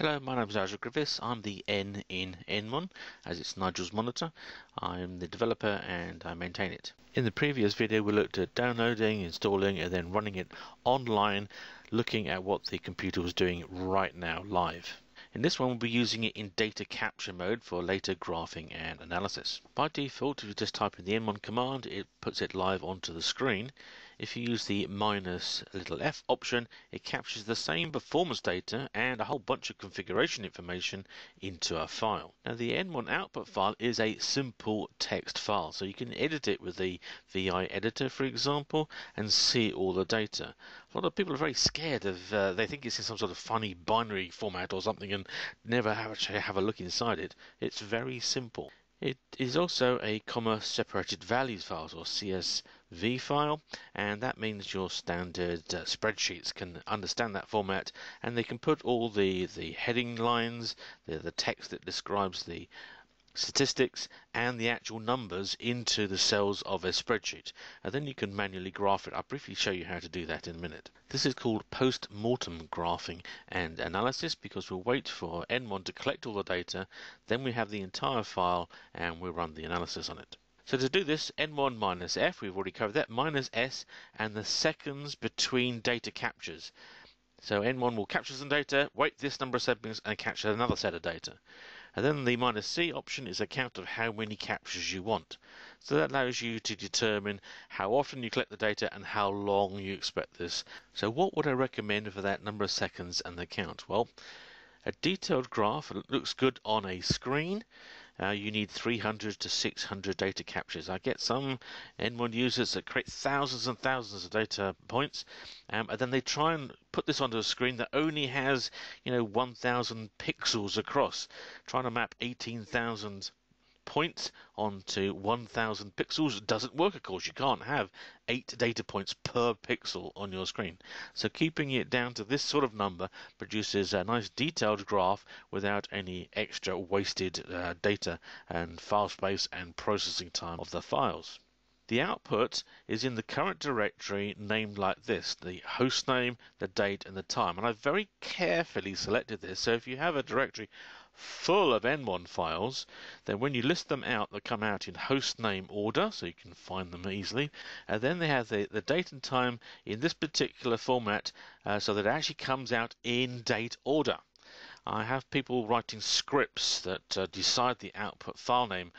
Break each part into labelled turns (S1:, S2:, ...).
S1: Hello, my name is Nigel Griffiths. I'm the N in Nmon, as it's Nigel's monitor. I'm the developer and I maintain it. In the previous video we looked at downloading, installing and then running it online, looking at what the computer was doing right now live. In this one we'll be using it in data capture mode for later graphing and analysis. By default if you just type in the nmon command it puts it live onto the screen. If you use the minus little f option, it captures the same performance data and a whole bunch of configuration information into a file. Now the Nmon output file is a simple text file, so you can edit it with the VI editor, for example, and see all the data. A lot of people are very scared of, uh, they think it's in some sort of funny binary format or something and never have, actually have a look inside it. It's very simple. It is also a comma separated values file or CSV file and that means your standard uh, spreadsheets can understand that format and they can put all the, the heading lines, the, the text that describes the statistics and the actual numbers into the cells of a spreadsheet and then you can manually graph it. I'll briefly show you how to do that in a minute. This is called post-mortem graphing and analysis because we'll wait for Nmon to collect all the data then we have the entire file and we'll run the analysis on it. So to do this, nmon minus F, we've already covered that, minus S, and the seconds between data captures. So nmon will capture some data, wait this number of seconds, and capture another set of data. And then the minus C option is a count of how many captures you want. So that allows you to determine how often you collect the data and how long you expect this. So what would I recommend for that number of seconds and the count? Well, a detailed graph looks good on a screen. Uh, you need 300 to 600 data captures. I get some Nmon users that create thousands and thousands of data points, um, and then they try and put this onto a screen that only has, you know, 1,000 pixels across, trying to map 18,000 points onto 1000 pixels doesn't work of course you can't have 8 data points per pixel on your screen so keeping it down to this sort of number produces a nice detailed graph without any extra wasted uh, data and file space and processing time of the files the output is in the current directory named like this the host name, the date, and the time. And I've very carefully selected this. So if you have a directory full of Nmon files, then when you list them out, they come out in host name order, so you can find them easily. And then they have the, the date and time in this particular format, uh, so that it actually comes out in date order. I have people writing scripts that uh, decide the output file name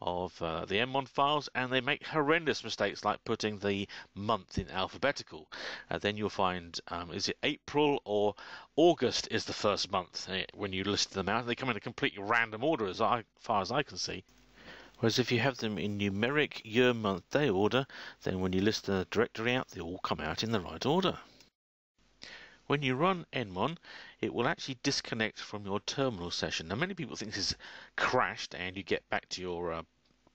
S1: of uh, the Nmon files and they make horrendous mistakes like putting the month in alphabetical. Uh, then you'll find um, is it April or August is the first month uh, when you list them out. They come in a completely random order as I, far as I can see. Whereas if you have them in numeric year, month, day order, then when you list the directory out, they all come out in the right order. When you run Nmon, it will actually disconnect from your terminal session. Now, many people think this is crashed and you get back to your uh,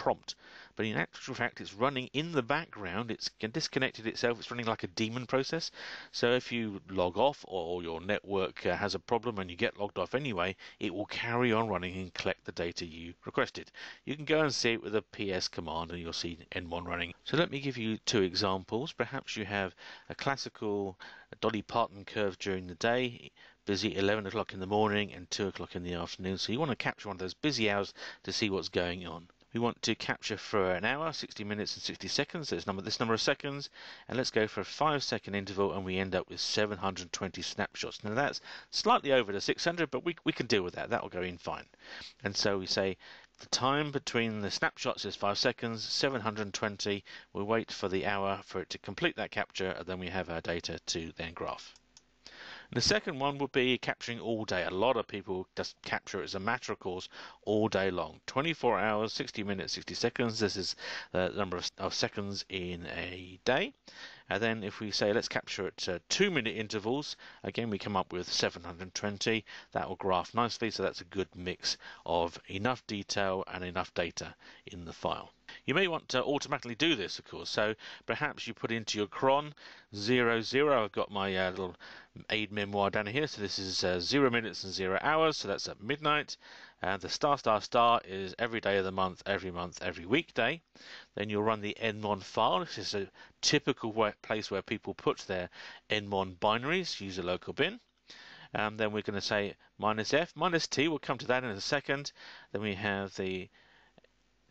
S1: prompt, but in actual fact, it's running in the background. It's disconnected itself. It's running like a daemon process. So if you log off or your network uh, has a problem and you get logged off anyway, it will carry on running and collect the data you requested. You can go and see it with a PS command and you'll see Nmon running. So let me give you two examples. Perhaps you have a classical Dolly Parton curve during the day busy 11 o'clock in the morning and 2 o'clock in the afternoon. So you want to capture one of those busy hours to see what's going on. We want to capture for an hour, 60 minutes and 60 seconds. There's number, this number of seconds. And let's go for a 5 second interval and we end up with 720 snapshots. Now that's slightly over the 600, but we, we can deal with that. That'll go in fine. And so we say the time between the snapshots is 5 seconds, 720. We wait for the hour for it to complete that capture and then we have our data to then graph. The second one would be capturing all day. A lot of people just capture it as a matter of course all day long. 24 hours, 60 minutes, 60 seconds. This is the number of, of seconds in a day. And then if we say let's capture at uh, two minute intervals, again we come up with 720. That will graph nicely, so that's a good mix of enough detail and enough data in the file. You may want to automatically do this, of course. So perhaps you put into your cron zero zero. I've got my uh, little aid memoir down here. So this is uh, zero minutes and zero hours. So that's at midnight. And the star star star is every day of the month, every month, every weekday. Then you'll run the nmon file. This is a typical place where people put their nmon binaries. Use a local bin. and then we're going to say minus F, minus T, we'll come to that in a second. Then we have the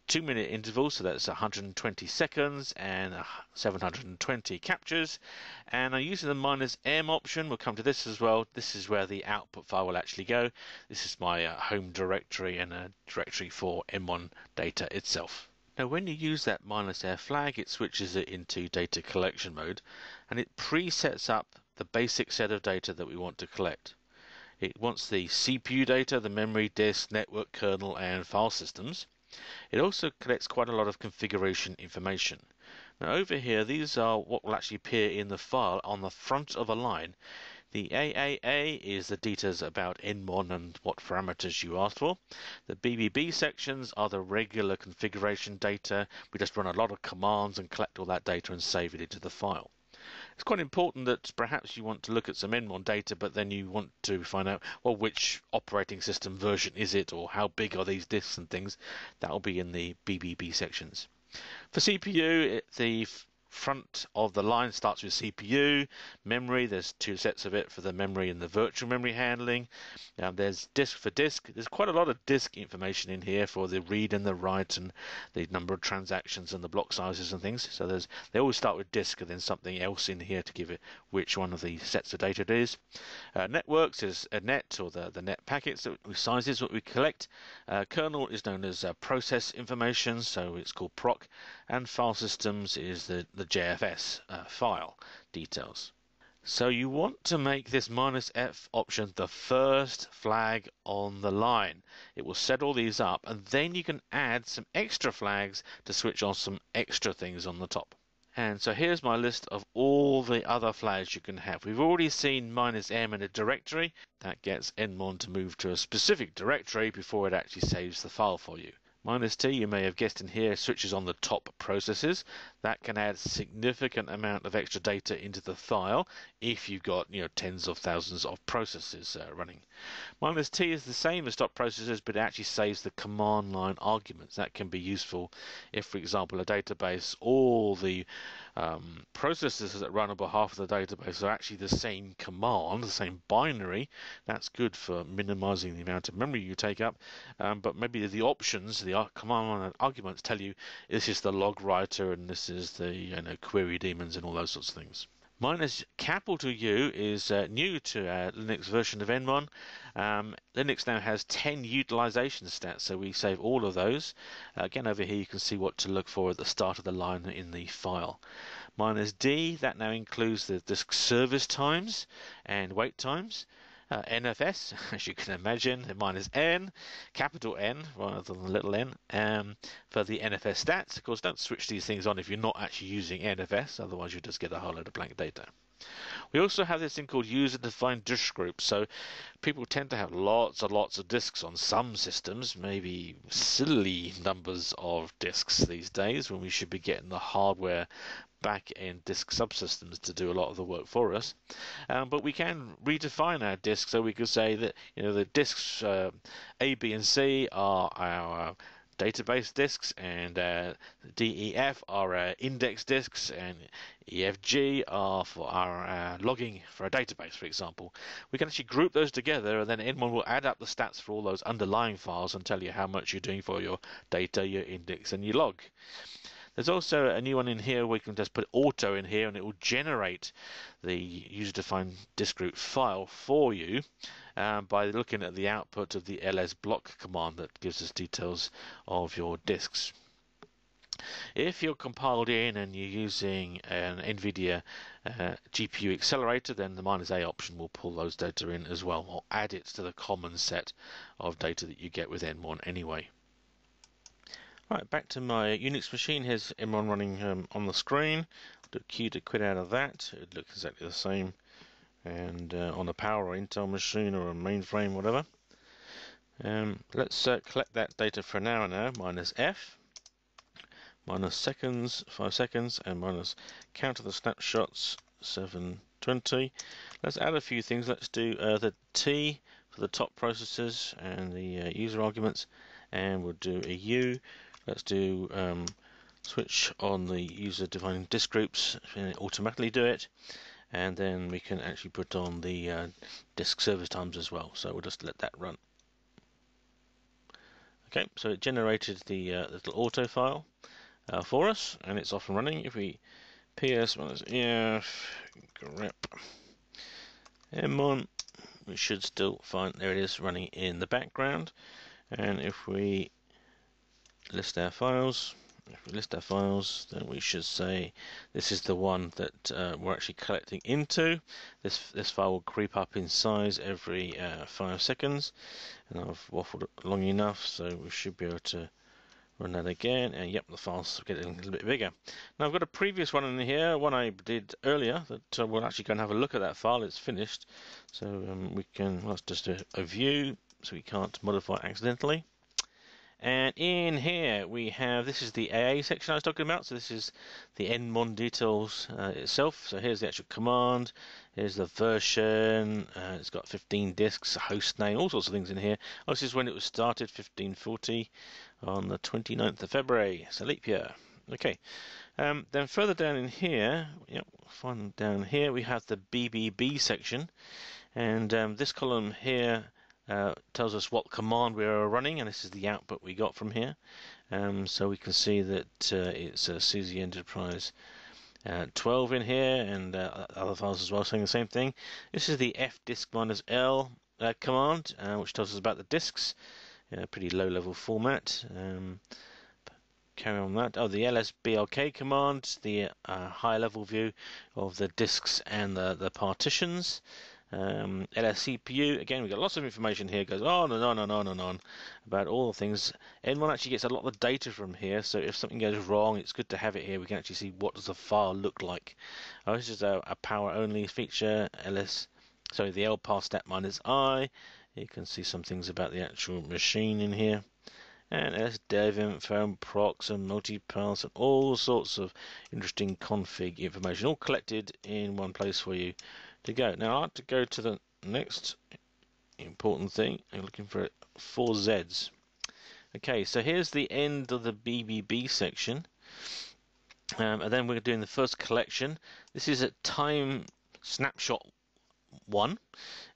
S1: two minute interval, so that's 120 seconds and 720 captures. And I'm using the minus M option, we'll come to this as well. This is where the output file will actually go. This is my uh, home directory and a directory for Nmon data itself. Now when you use that minus F flag, it switches it into data collection mode and it presets up the basic set of data that we want to collect. It wants the CPU data, the memory, disk, network, kernel, and file systems. It also collects quite a lot of configuration information. Now over here, these are what will actually appear in the file on the front of a line. The AAA is the details about Nmon and what parameters you asked for. The BBB sections are the regular configuration data. We just run a lot of commands and collect all that data and save it into the file. It's quite important that perhaps you want to look at some Nmon data, but then you want to find out, well, which operating system version is it, or how big are these disks and things. That'll be in the BBB sections. For CPU, the front of the line starts with CPU, memory. There's two sets of it for the memory and the virtual memory handling. There's disk for disk. There's quite a lot of disk information in here for the read and the write and the number of transactions and the block sizes and things. So there's they always start with disk and then something else in here to give it which one of the sets of data it is. Uh, networks is a net or the, the net packets that we sizes what we collect. Uh, kernel is known as uh, process information, so it's called proc, and file systems is the the JFS uh, file details. So you want to make this minus F option the first flag on the line. It will set all these up and then you can add some extra flags to switch on some extra things on the top. And so here's my list of all the other flags you can have. We've already seen minus M in a directory. That gets Nmon to move to a specific directory before it actually saves the file for you. Minus T, you may have guessed in here, switches on the top processes. That can add significant amount of extra data into the file if you've got you know tens of thousands of processes uh, running. Minus T is the same as stop processes, but it actually saves the command line arguments. That can be useful if, for example, a database, all the um, processes that run on behalf of the database are actually the same command, the same binary. That's good for minimizing the amount of memory you take up, um, but maybe the options, the command line arguments tell you this is the log writer and this is the you know query daemons and all those sorts of things. Minus capital U is uh, new to our Linux version of Nmon. Um, Linux now has 10 utilization stats, so we save all of those. Uh, again, over here you can see what to look for at the start of the line in the file. Minus D, that now includes the disk service times and wait times uh, NFS, as you can imagine, minus N, capital N rather than little n, um, for the NFS stats. Of course, don't switch these things on if you're not actually using NFS, otherwise you'll just get a whole load of blank data. We also have this thing called user-defined disk groups. So people tend to have lots and lots of disks on some systems, maybe silly numbers of disks these days when we should be getting the hardware back in disk subsystems to do a lot of the work for us. Um, but we can redefine our disk so we could say that you know the disks uh, A, B, and C are our database disks, and uh, DEF are index disks, and EFG are for our uh, logging for a database, for example. We can actually group those together, and then Nmon will add up the stats for all those underlying files and tell you how much you're doing for your data, your index, and your log. There's also a new one in here where you can just put auto in here and it will generate the user-defined disk group file for you um, by looking at the output of the ls block command that gives us details of your disks. If you're compiled in and you're using an NVIDIA uh, GPU accelerator, then the minus A option will pull those data in as well, or add it to the common set of data that you get with Nmon anyway. Right, back to my Unix machine. Here's Nmon running um, on the screen. Do Q to quit out of that. It looks exactly the same. And uh, on a Power or Intel machine or a mainframe, whatever. Um, let's uh, collect that data for now now. Minus F, minus seconds, 5 seconds, and minus count of the snapshots, 720. Let's add a few things. Let's do uh, the T for the top processes and the uh, user arguments. And we'll do a U Let's do um, switch on the user defined disk groups and automatically do it. and then we can actually put on the uh, disk service times as well. So we'll just let that run. Okay, so it generated the uh, little auto file uh, for us, and it's off and running. If we ps minus ef grep nmon, we should still find there it is running in the background. And if we list our files, if we list our files, then we should say this is the one that uh, we're actually collecting into. This this file will creep up in size every uh, five seconds, and I've waffled long enough, so we should be able to run that again. And yep, the file's getting a little bit bigger. Now I've got a previous one in here, one I did earlier. That uh, we'll actually go and have a look at that file. It's finished, so um, we can. Well, let's just do a view, so we can't modify accidentally. And in here we have, this is the AA section I was talking about, so this is the Nmon details uh, itself. So here's the actual command, here's the version, uh, it's got 15 disks, a host name, all sorts of things in here. Oh, this is when it was started, 1540, on the 29th of February, so leap year. Okay, um, then further down in here, yep, find down here, we have the BBB section, and um, this column here uh, tells us what command we are running, and this is the output we got from here. Um, so we can see that uh, it's a SUSE Enterprise uh, 12 in here, and uh, other files as well saying the same thing. This is the fdisk minus l uh, command, uh, which tells us about the disks. pretty low-level format. Um, carry on that. Oh, the lsblk command, the high-level view of the disks and the, the partitions. Um, LSCPU, again, we've got lots of information here, goes on and on and on and on about all the things. Nmon actually gets a lot of data from here, so if something goes wrong, it's good to have it here. We can actually see what does the file look like. Oh, this is a, a power-only feature, LS, sorry, the LPAR stat minus I. You can see some things about the actual machine in here and as dev info procs and multipaths and all sorts of interesting config information all collected in one place for you to go. Now I like to go to the next important thing. I'm looking for four Zs. Okay, so here's the end of the BBB section. Um, and then we're doing the first collection. This is a time snapshot one.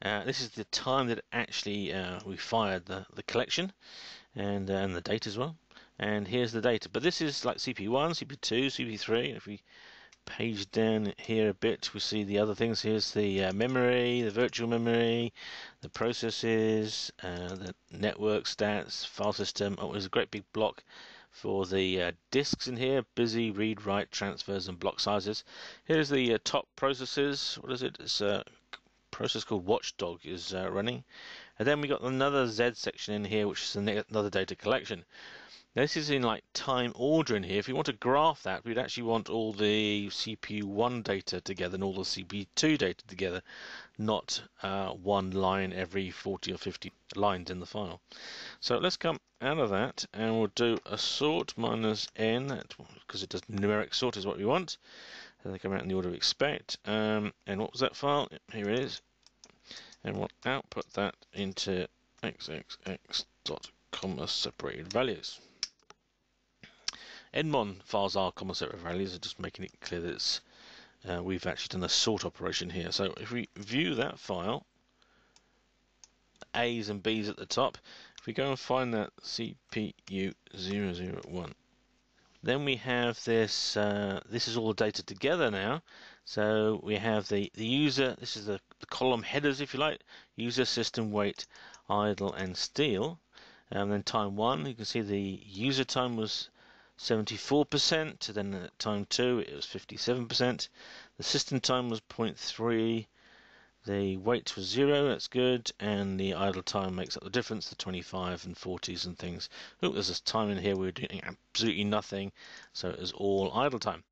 S1: Uh, this is the time that actually uh, we fired the, the collection and, uh, and the date as well. And here's the data. But this is like CP1, CP2, CP3. If we page down here a bit, we see the other things. Here's the uh, memory, the virtual memory, the processes, uh, the network stats, file system. Oh, there's a great big block for the uh, disks in here. Busy, read, write, transfers, and block sizes. Here's the uh, top processes. What is it? It's a process called Watchdog is uh, running. And then we got another Z section in here, which is another data collection. This is in like time order in here. If you want to graph that, we'd actually want all the CPU1 data together and all the CPU2 data together, not uh, one line every 40 or 50 lines in the file. So let's come out of that and we'll do a sort minus n, because it does numeric sort is what we want. And they come out in the order we expect. Um, and what was that file? Here it is. And we'll output that into xxx dot comma separated values. Nmon files are comma separate values, just making it clear that uh, we've actually done a sort operation here. So if we view that file, A's and B's at the top, if we go and find that CPU001, then we have this, uh, this is all the data together now. So we have the, the user, this is the, the column headers if you like, user, system, wait, idle and steal. And then time one, you can see the user time was 74%, then at time 2 it was 57%. The system time was 0.3, the wait was 0, that's good, and the idle time makes up the difference, the 25 and 40s and things. Oh, there's a time in here we were doing absolutely nothing, so it was all idle time.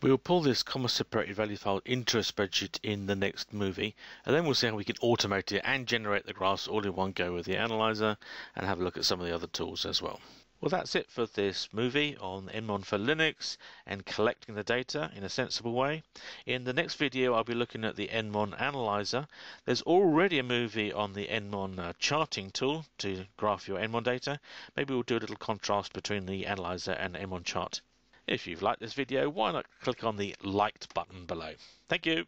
S1: We will pull this comma separated value file into a spreadsheet in the next movie, and then we'll see how we can automate it and generate the graphs all in one go with the analyzer, and have a look at some of the other tools as well. Well, that's it for this movie on Nmon for Linux and collecting the data in a sensible way. In the next video, I'll be looking at the Nmon Analyzer. There's already a movie on the Nmon uh, charting tool to graph your Nmon data. Maybe we'll do a little contrast between the Analyzer and Nmon chart. If you've liked this video, why not click on the liked button below. Thank you.